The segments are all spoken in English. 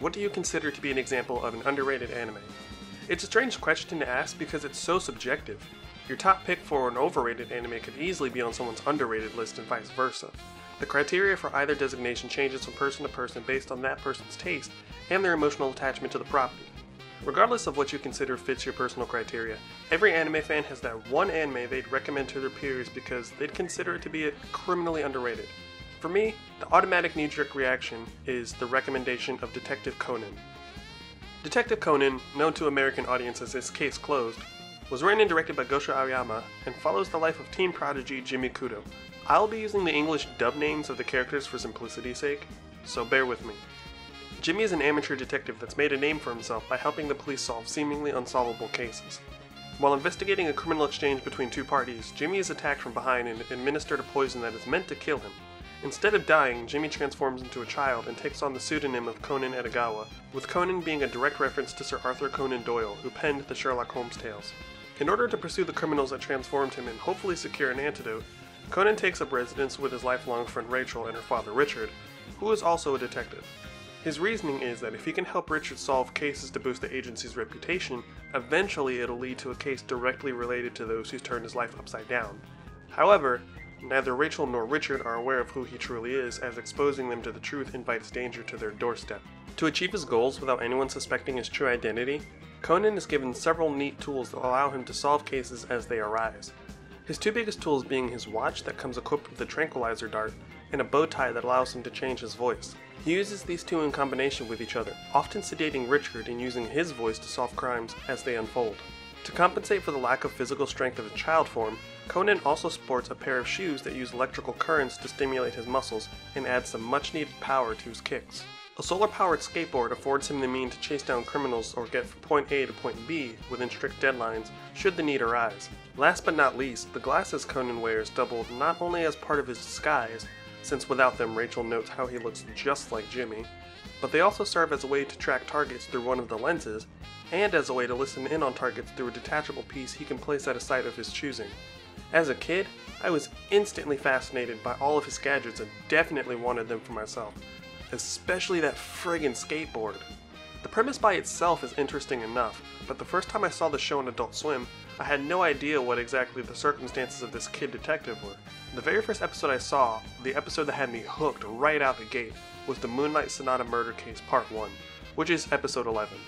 What do you consider to be an example of an underrated anime? It's a strange question to ask because it's so subjective. Your top pick for an overrated anime could easily be on someone's underrated list and vice versa. The criteria for either designation changes from person to person based on that person's taste and their emotional attachment to the property. Regardless of what you consider fits your personal criteria, every anime fan has that one anime they'd recommend to their peers because they'd consider it to be criminally underrated. For me, the automatic knee jerk reaction is the recommendation of Detective Conan. Detective Conan, known to American audiences as Case Closed, was written and directed by Gosho Aoyama and follows the life of teen prodigy Jimmy Kudo. I'll be using the English dub names of the characters for simplicity's sake, so bear with me. Jimmy is an amateur detective that's made a name for himself by helping the police solve seemingly unsolvable cases. While investigating a criminal exchange between two parties, Jimmy is attacked from behind and administered a poison that is meant to kill him. Instead of dying, Jimmy transforms into a child and takes on the pseudonym of Conan Edogawa, with Conan being a direct reference to Sir Arthur Conan Doyle, who penned the Sherlock Holmes tales. In order to pursue the criminals that transformed him and hopefully secure an antidote, Conan takes up residence with his lifelong friend Rachel and her father Richard, who is also a detective. His reasoning is that if he can help Richard solve cases to boost the agency's reputation, eventually it'll lead to a case directly related to those who's turned his life upside down. However, neither Rachel nor Richard are aware of who he truly is, as exposing them to the truth invites danger to their doorstep. To achieve his goals without anyone suspecting his true identity, Conan is given several neat tools that allow him to solve cases as they arise. His two biggest tools being his watch that comes equipped with a tranquilizer dart and a bow tie that allows him to change his voice. He uses these two in combination with each other, often sedating Richard and using his voice to solve crimes as they unfold. To compensate for the lack of physical strength of his child form, Conan also sports a pair of shoes that use electrical currents to stimulate his muscles and add some much needed power to his kicks. A solar powered skateboard affords him the means to chase down criminals or get from point A to point B within strict deadlines should the need arise. Last but not least, the glasses Conan wears double not only as part of his disguise, since without them Rachel notes how he looks just like Jimmy, but they also serve as a way to track targets through one of the lenses, and as a way to listen in on targets through a detachable piece he can place at a site of his choosing. As a kid, I was instantly fascinated by all of his gadgets and definitely wanted them for myself, especially that friggin' skateboard. The premise by itself is interesting enough, but the first time I saw the show on Adult Swim, I had no idea what exactly the circumstances of this kid detective were. The very first episode I saw, the episode that had me hooked right out the gate, was the Moonlight Sonata Murder Case Part 1, which is episode 11.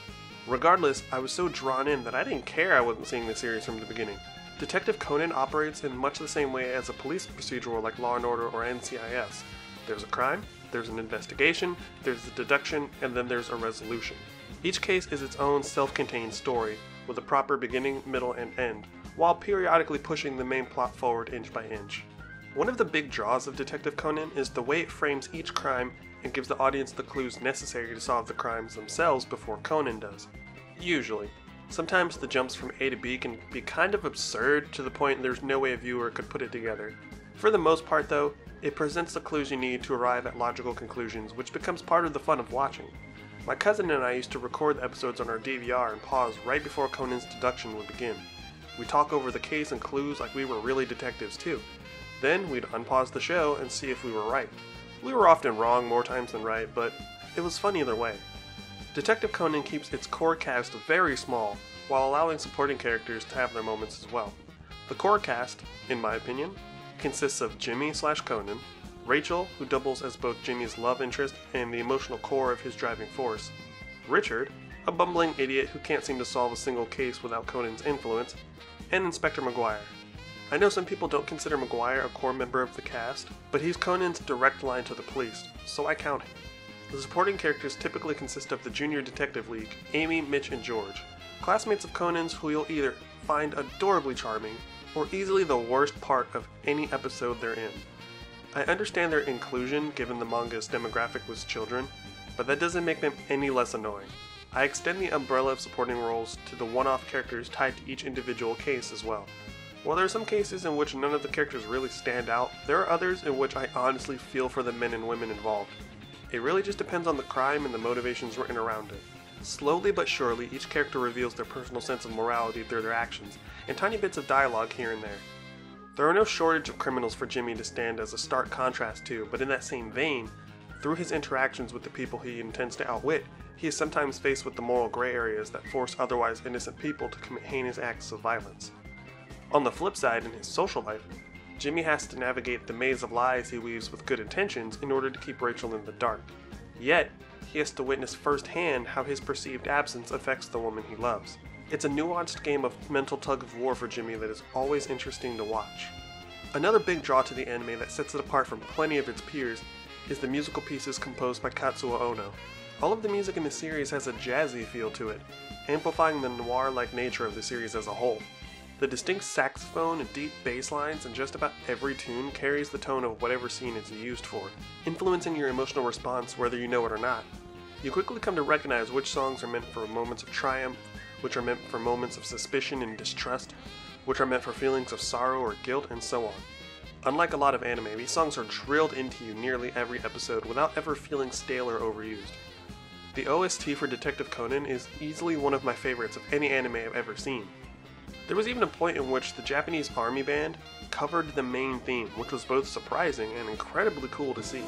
Regardless, I was so drawn in that I didn't care I wasn't seeing the series from the beginning. Detective Conan operates in much the same way as a police procedural like Law & Order or NCIS. There's a crime, there's an investigation, there's a deduction, and then there's a resolution. Each case is its own self-contained story, with a proper beginning, middle, and end, while periodically pushing the main plot forward inch by inch. One of the big draws of Detective Conan is the way it frames each crime and gives the audience the clues necessary to solve the crimes themselves before Conan does. Usually. Sometimes the jumps from A to B can be kind of absurd to the point there's no way a viewer could put it together. For the most part, though, it presents the clues you need to arrive at logical conclusions, which becomes part of the fun of watching. My cousin and I used to record the episodes on our DVR and pause right before Conan's deduction would begin. We talk over the case and clues like we were really detectives too. Then we'd unpause the show and see if we were right. We were often wrong more times than right, but it was fun either way. Detective Conan keeps its core cast very small while allowing supporting characters to have their moments as well. The core cast, in my opinion, consists of Jimmy slash Conan, Rachel, who doubles as both Jimmy's love interest and the emotional core of his driving force, Richard, a bumbling idiot who can't seem to solve a single case without Conan's influence, and Inspector Meguire. I know some people don't consider Meguire a core member of the cast, but he's Conan's direct line to the police, so I count him. The supporting characters typically consist of the Junior Detective League, Amy, Mitch, and George, classmates of Conan's who you'll either find adorably charming or easily the worst part of any episode they're in. I understand their inclusion given the manga's demographic was children, but that doesn't make them any less annoying. I extend the umbrella of supporting roles to the one off characters tied to each individual case as well. While there are some cases in which none of the characters really stand out, there are others in which I honestly feel for the men and women involved. It really just depends on the crime and the motivations written around it. Slowly but surely, each character reveals their personal sense of morality through their actions, and tiny bits of dialogue here and there. There are no shortage of criminals for Jimmy to stand as a stark contrast to, but in that same vein, through his interactions with the people he intends to outwit, he is sometimes faced with the moral gray areas that force otherwise innocent people to commit heinous acts of violence. On the flip side, in his social life, Jimmy has to navigate the maze of lies he weaves with good intentions in order to keep Rachel in the dark. Yet, he has to witness firsthand how his perceived absence affects the woman he loves. It's a nuanced game of mental tug of war for Jimmy that is always interesting to watch. Another big draw to the anime that sets it apart from plenty of its peers is the musical pieces composed by Katsuo Ono. All of the music in the series has a jazzy feel to it, amplifying the noir like nature of the series as a whole. The distinct saxophone and deep bass lines in just about every tune carries the tone of whatever scene it's used for, influencing your emotional response whether you know it or not. You quickly come to recognize which songs are meant for moments of triumph, which are meant for moments of suspicion and distrust, which are meant for feelings of sorrow or guilt, and so on. Unlike a lot of anime, these songs are drilled into you nearly every episode without ever feeling stale or overused. The OST for Detective Conan is easily one of my favorites of any anime I've ever seen. There was even a point in which the Japanese army band covered the main theme, which was both surprising and incredibly cool to see.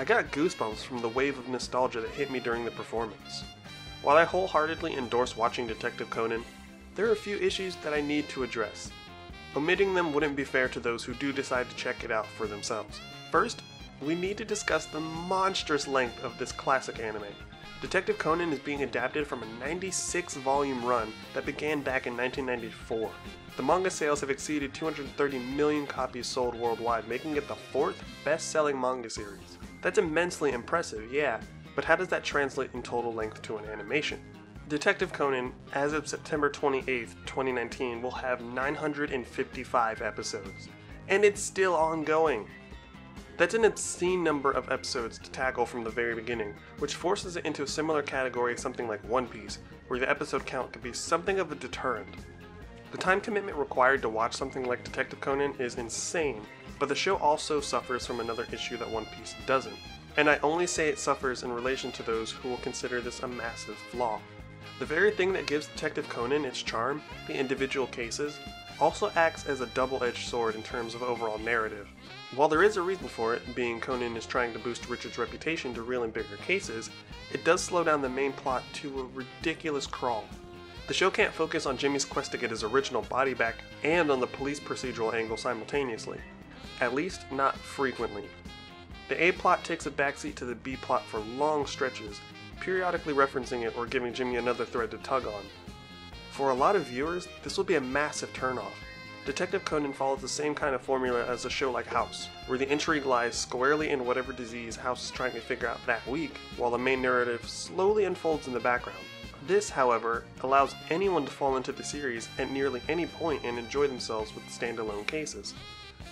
I got goosebumps from the wave of nostalgia that hit me during the performance. While I wholeheartedly endorse watching Detective Conan, there are a few issues that I need to address. Omitting them wouldn't be fair to those who do decide to check it out for themselves. First, we need to discuss the monstrous length of this classic anime. Detective Conan is being adapted from a 96 volume run that began back in 1994. The manga sales have exceeded 230 million copies sold worldwide, making it the fourth best selling manga series. That's immensely impressive, yeah, but how does that translate in total length to an animation? Detective Conan, as of September 28, 2019, will have 955 episodes. And it's still ongoing. That's an obscene number of episodes to tackle from the very beginning, which forces it into a similar category as something like One Piece, where the episode count can be something of a deterrent. The time commitment required to watch something like Detective Conan is insane, but the show also suffers from another issue that One Piece doesn't. And I only say it suffers in relation to those who will consider this a massive flaw. The very thing that gives Detective Conan its charm, the individual cases, also acts as a double edged sword in terms of overall narrative. While there is a reason for it, being Conan is trying to boost Richard's reputation to reel in bigger cases, it does slow down the main plot to a ridiculous crawl. The show can't focus on Jimmy's quest to get his original body back and on the police procedural angle simultaneously. At least, not frequently. The A plot takes a backseat to the B plot for long stretches, periodically referencing it or giving Jimmy another thread to tug on. For a lot of viewers, this will be a massive turnoff. Detective Conan follows the same kind of formula as a show like House, where the intrigue lies squarely in whatever disease House is trying to figure out that week, while the main narrative slowly unfolds in the background. This, however, allows anyone to fall into the series at nearly any point and enjoy themselves with standalone cases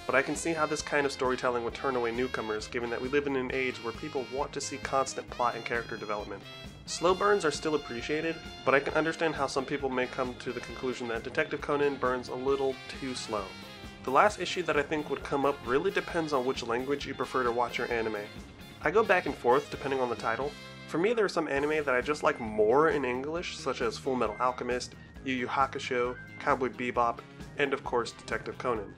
but I can see how this kind of storytelling would turn away newcomers given that we live in an age where people want to see constant plot and character development. Slow burns are still appreciated, but I can understand how some people may come to the conclusion that Detective Conan burns a little too slow. The last issue that I think would come up really depends on which language you prefer to watch your anime. I go back and forth depending on the title. For me, there are some anime that I just like more in English, such as Full Metal Alchemist, Yu Yu Hakusho, Cowboy Bebop, and of course Detective Conan.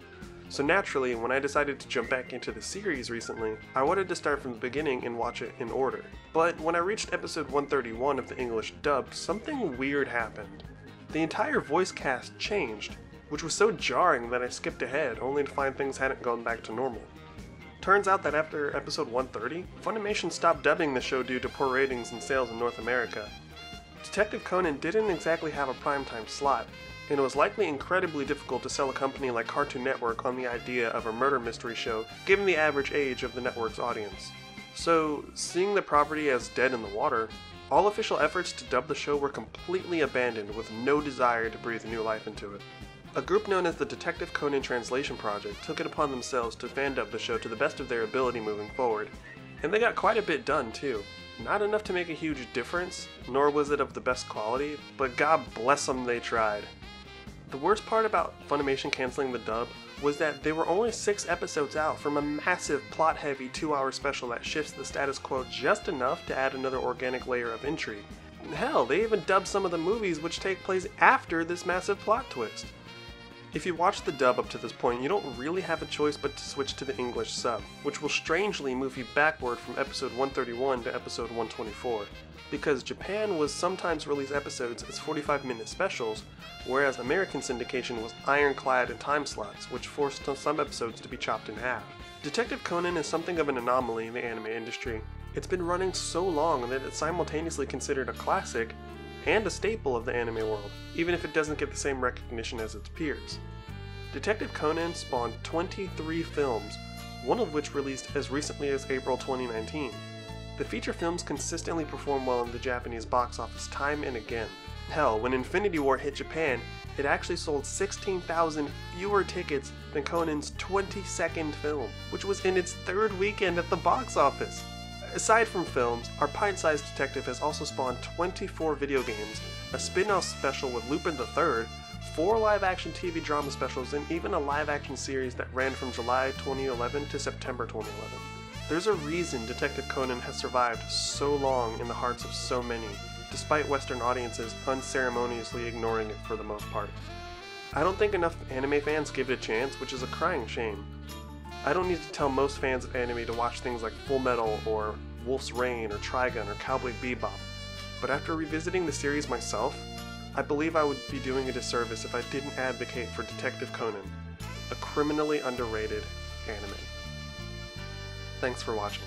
So naturally, when I decided to jump back into the series recently, I wanted to start from the beginning and watch it in order. But when I reached episode 131 of the English dub, something weird happened. The entire voice cast changed, which was so jarring that I skipped ahead only to find things hadn't gone back to normal. Turns out that after episode 130, Funimation stopped dubbing the show due to poor ratings and sales in North America. Detective Conan didn't exactly have a primetime slot, and it was likely incredibly difficult to sell a company like Cartoon Network on the idea of a murder mystery show given the average age of the network's audience. So, seeing the property as dead in the water, all official efforts to dub the show were completely abandoned with no desire to breathe new life into it. A group known as the Detective Conan Translation Project took it upon themselves to fan dub the show to the best of their ability moving forward, and they got quite a bit done too. Not enough to make a huge difference, nor was it of the best quality, but god bless them they tried. The worst part about Funimation canceling the dub was that they were only six episodes out from a massive plot heavy two hour special that shifts the status quo just enough to add another organic layer of intrigue. Hell, they even dubbed some of the movies which take place after this massive plot twist. If you watch the dub up to this point, you don't really have a choice but to switch to the English sub, which will strangely move you backward from episode 131 to episode 124, because Japan was sometimes release episodes as 45 minute specials, whereas American syndication was ironclad in time slots, which forced some episodes to be chopped in half. Detective Conan is something of an anomaly in the anime industry. It's been running so long that it's simultaneously considered a classic and a staple of the anime world, even if it doesn't get the same recognition as its peers. Detective Conan spawned 23 films, one of which released as recently as April 2019. The feature films consistently perform well in the Japanese box office time and again. Hell, when Infinity War hit Japan, it actually sold 16,000 fewer tickets than Conan's 22nd film, which was in its third weekend at the box office. Aside from films, our pint-sized detective has also spawned 24 video games, a spin-off special with Lupin III, four live-action TV drama specials, and even a live-action series that ran from July 2011 to September 2011. There's a reason Detective Conan has survived so long in the hearts of so many, despite Western audiences unceremoniously ignoring it for the most part. I don't think enough anime fans give it a chance, which is a crying shame. I don't need to tell most fans of anime to watch things like Full Metal or Wolf's Rain or Trigun or Cowboy Bebop, but after revisiting the series myself, I believe I would be doing a disservice if I didn't advocate for Detective Conan, a criminally underrated anime. Thanks for watching.